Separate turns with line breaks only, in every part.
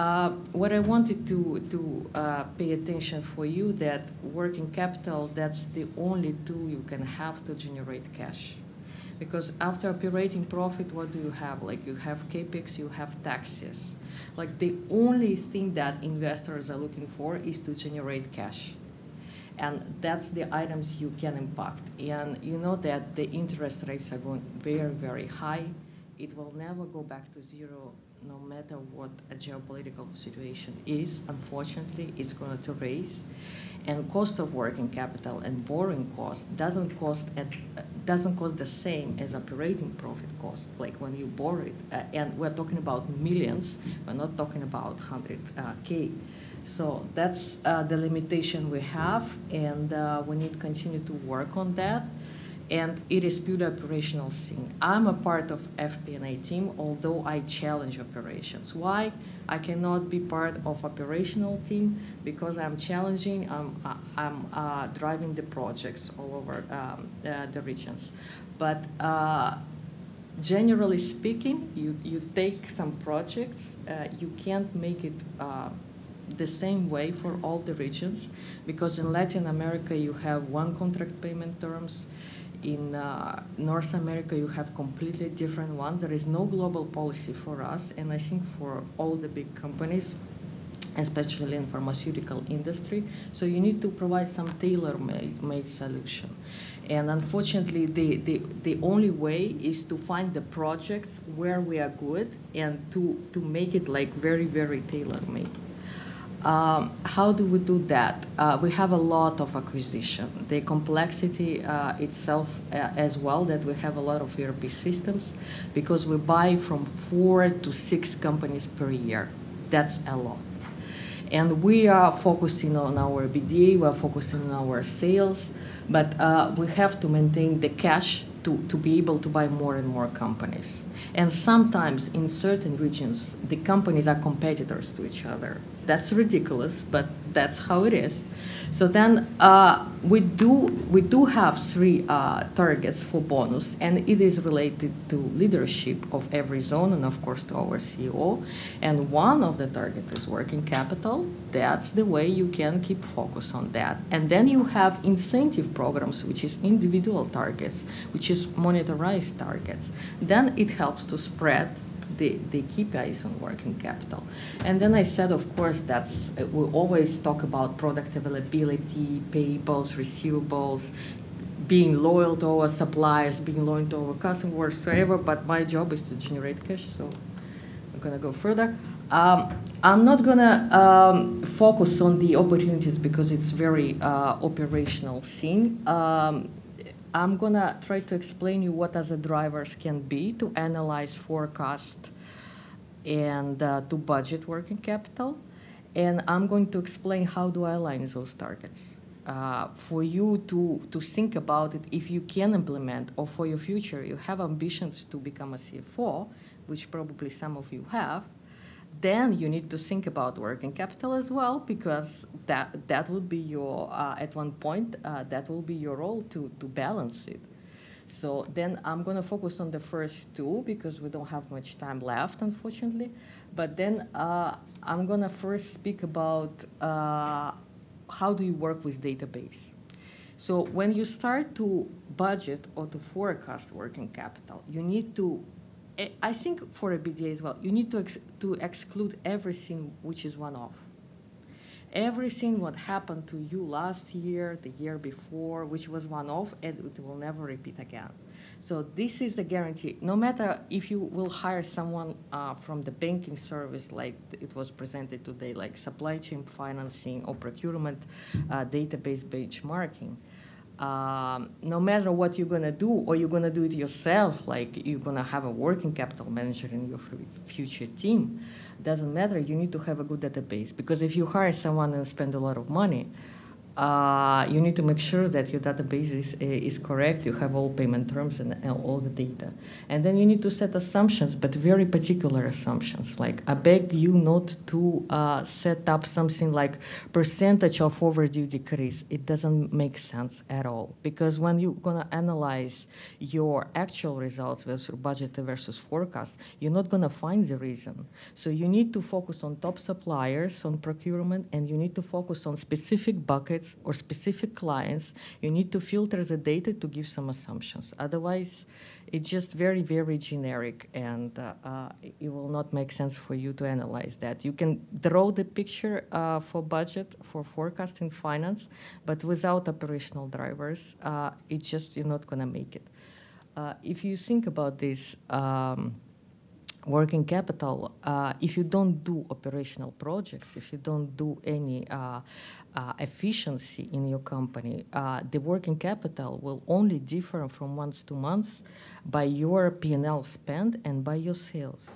Uh, what I wanted to, to uh, pay attention for you that working capital, that's the only tool you can have to generate cash. Because after operating profit, what do you have? Like you have capex, you have taxes. Like the only thing that investors are looking for is to generate cash. And that's the items you can impact. And you know that the interest rates are going very, very high. It will never go back to zero no matter what a geopolitical situation is, unfortunately, it's going to raise. And cost of working capital and borrowing cost doesn't cost at doesn't cost the same as operating profit cost. Like when you borrow it, uh, and we're talking about millions, we're not talking about hundred uh, k. So that's uh, the limitation we have, and uh, we need to continue to work on that and it is purely operational thing. I'm a part of FP&A team, although I challenge operations. Why? I cannot be part of operational team because I'm challenging, I'm, I'm uh, driving the projects all over um, uh, the regions. But uh, generally speaking, you, you take some projects, uh, you can't make it uh, the same way for all the regions because in Latin America you have one contract payment terms, in uh, North America, you have completely different one. There is no global policy for us, and I think for all the big companies, especially in pharmaceutical industry. So you need to provide some tailor-made solution. And unfortunately, the, the, the only way is to find the projects where we are good and to, to make it like very, very tailor-made. Um, how do we do that? Uh, we have a lot of acquisition. The complexity uh, itself uh, as well that we have a lot of ERP systems because we buy from four to six companies per year. That's a lot. And we are focusing on our EBITDA, we are focusing on our sales, but uh, we have to maintain the cash to, to be able to buy more and more companies. And sometimes in certain regions, the companies are competitors to each other. That's ridiculous, but that's how it is. So then uh, we do we do have three uh, targets for bonus, and it is related to leadership of every zone, and of course to our CEO. And one of the target is working capital. That's the way you can keep focus on that. And then you have incentive programs, which is individual targets, which is monetarized targets. Then it helps to spread the, the KPIs on working capital. And then I said, of course, that's we always talk about product availability, payables, receivables, being loyal to our suppliers, being loyal to our customers, whatsoever. But my job is to generate cash, so I'm gonna go further. Um, I'm not gonna um, focus on the opportunities because it's very uh, operational thing. Um, I'm gonna try to explain you what other drivers can be to analyze forecast and uh, to budget working capital. And I'm going to explain how do I align those targets. Uh, for you to, to think about it if you can implement or for your future you have ambitions to become a CFO, which probably some of you have, then you need to think about working capital as well because that that would be your uh, at one point uh, that will be your role to to balance it. So then i'm going to focus on the first two because we don't have much time left unfortunately. But then uh, i'm going to first speak about uh, how do you work with database. So when you start to budget or to forecast working capital you need to I think for EBITDA as well, you need to, ex to exclude everything which is one-off. Everything what happened to you last year, the year before, which was one-off, and it will never repeat again. So this is the guarantee. No matter if you will hire someone uh, from the banking service, like it was presented today, like supply chain financing or procurement uh, database benchmarking, um, no matter what you're going to do, or you're going to do it yourself, like you're going to have a working capital manager in your future team, doesn't matter. You need to have a good database because if you hire someone and spend a lot of money, uh, you need to make sure that your database is, is correct, you have all payment terms and, and, all the data. And then you need to set assumptions, but very particular assumptions. Like, I beg you not to uh, set up something like percentage of overdue decrease. It doesn't make sense at all. Because when you're going to analyze your actual results versus budget versus forecast, you're not going to find the reason. So you need to focus on top suppliers, on procurement, and you need to focus on specific buckets or specific clients, you need to filter the data to give some assumptions. Otherwise, it's just very, very generic, and uh, uh, it will not make sense for you to analyze that. You can draw the picture uh, for budget, for forecasting finance, but without operational drivers, uh, it's just you're not going to make it. Uh, if you think about this, um, working capital, uh, if you don't do operational projects, if you don't do any uh, uh, efficiency in your company, uh, the working capital will only differ from months to months by your P&L spend and by your sales.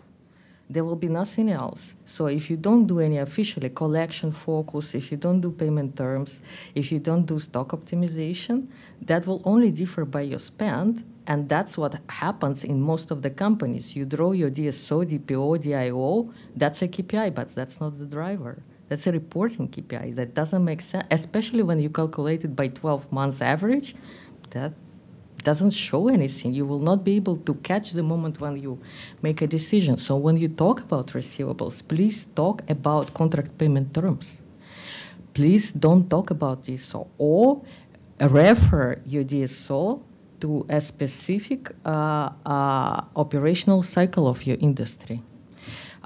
There will be nothing else. So if you don't do any officially collection focus, if you don't do payment terms, if you don't do stock optimization, that will only differ by your spend and that's what happens in most of the companies. You draw your DSO, DPO, DIO, that's a KPI, but that's not the driver. That's a reporting KPI. That doesn't make sense, especially when you calculate it by 12 months average. That doesn't show anything. You will not be able to catch the moment when you make a decision. So when you talk about receivables, please talk about contract payment terms. Please don't talk about DSO or refer your DSO to a specific uh, uh, operational cycle of your industry.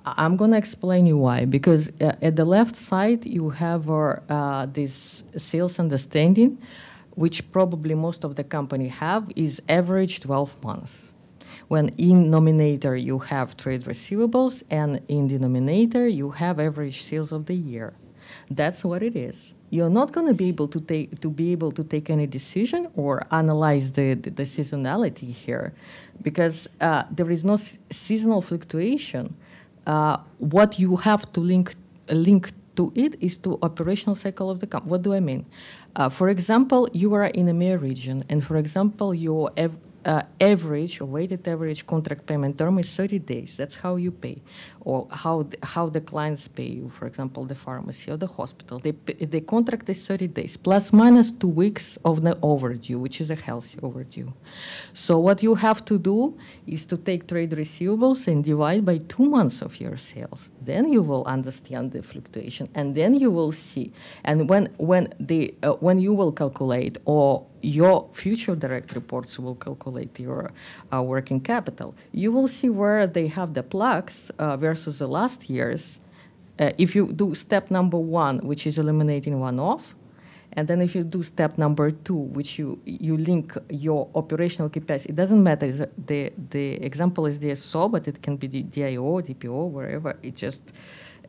I'm going to explain you why. Because uh, at the left side, you have uh, this sales understanding, which probably most of the company have, is average 12 months. When in nominator you have trade receivables, and in denominator you have average sales of the year. That's what it is you're not going to be able to take to be able to take any decision or analyze the, the, the seasonality here. Because uh, there is no seasonal fluctuation. Uh, what you have to link link to it is to operational cycle of the company what do i mean? Uh, for example you are in a EMEA region and for example your uh, average or weighted average contract payment term is 30 days. That's how you pay, or how the, how the clients pay you. For example, the pharmacy or the hospital. They the contract is 30 days plus minus two weeks of the overdue, which is a healthy overdue. So what you have to do is to take trade receivables and divide by two months of your sales. Then you will understand the fluctuation, and then you will see. And when when the uh, when you will calculate or your future direct reports will calculate your uh, working capital. You will see where they have the plugs uh, versus the last year's. Uh, if you do step number one, which is eliminating one off, and then if you do step number two, which you, you link your operational capacity, it doesn't matter. The, the example is DSO, but it can be the DIO, DPO, wherever. It's just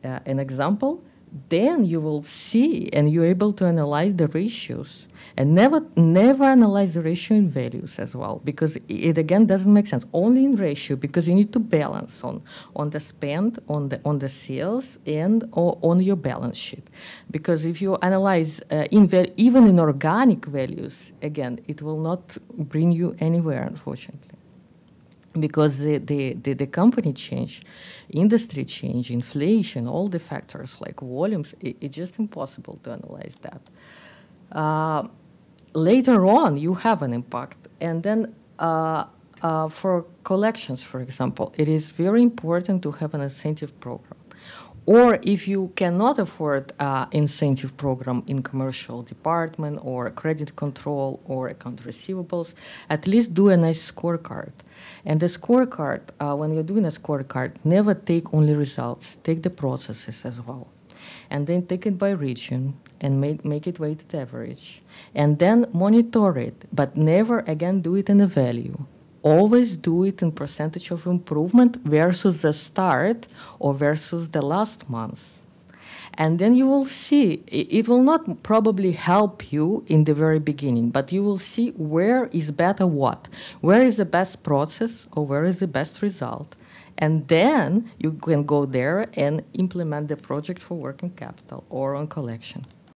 uh, an example then you will see and you're able to analyze the ratios and never never analyze the ratio in values as well because it again doesn't make sense. Only in ratio because you need to balance on on the spend on the on the sales and or on your balance sheet. Because if you analyze uh, in even in organic values again it will not bring you anywhere unfortunately because the, the, the, the, company change, industry change, inflation, all the factors like volumes, it, it's just impossible to analyze that. Uh, later on, you have an impact. And then uh, uh, for collections, for example, it is very important to have an incentive program. Or if you cannot afford uh, incentive program in commercial department or credit control or account receivables, at least do a nice scorecard. And the scorecard, uh, when you're doing a scorecard, never take only results, take the processes as well. And then take it by region and make, make it weighted average. And then monitor it, but never again do it in a value always do it in percentage of improvement versus the start or versus the last month. And then you will see, it will not probably help you in the very beginning, but you will see where is better what, where is the best process or where is the best result. And then you can go there and implement the project for working capital or on collection.